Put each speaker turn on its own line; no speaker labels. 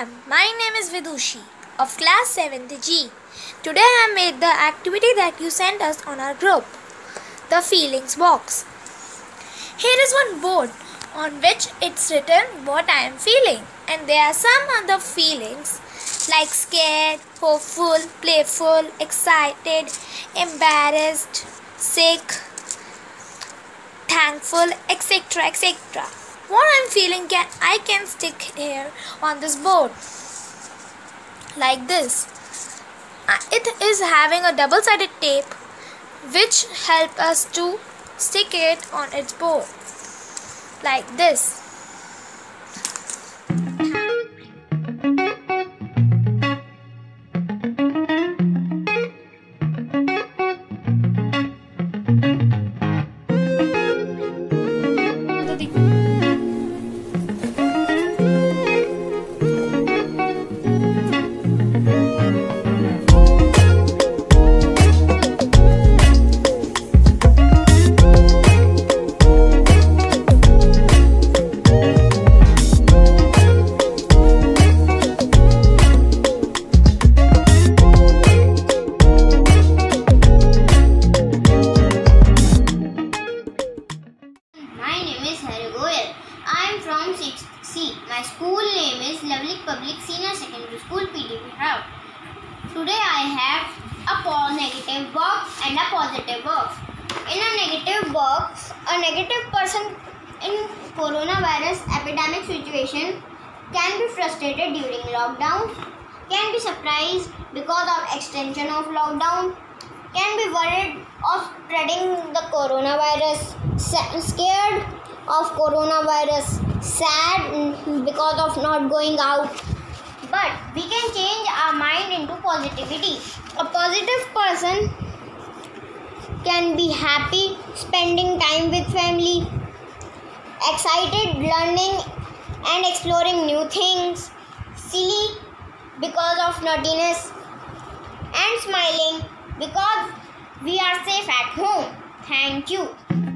Ma'am. My name is Vidushi of class 7th G. Today I made the activity that you sent us on our group the feelings box. Here is one board on which it's written what I am feeling, and there are some other feelings like scared, hopeful, playful, excited, embarrassed, sick, thankful, etc. etc. What I'm feeling can I can stick here on this board like this. Uh, It is having a double-sided tape which help us to stick it on its board like this.
From 6th C. My school name is Lovely Public Senior Secondary School, House. Today I have a negative box and a positive box. In a negative box, a negative person in coronavirus epidemic situation can be frustrated during lockdown, can be surprised because of extension of lockdown, can be worried of spreading the coronavirus, scared of coronavirus, sad because of not going out. But we can change our mind into positivity. A positive person can be happy spending time with family, excited learning and exploring new things, silly because of naughtiness, and smiling because we are safe at home. Thank you.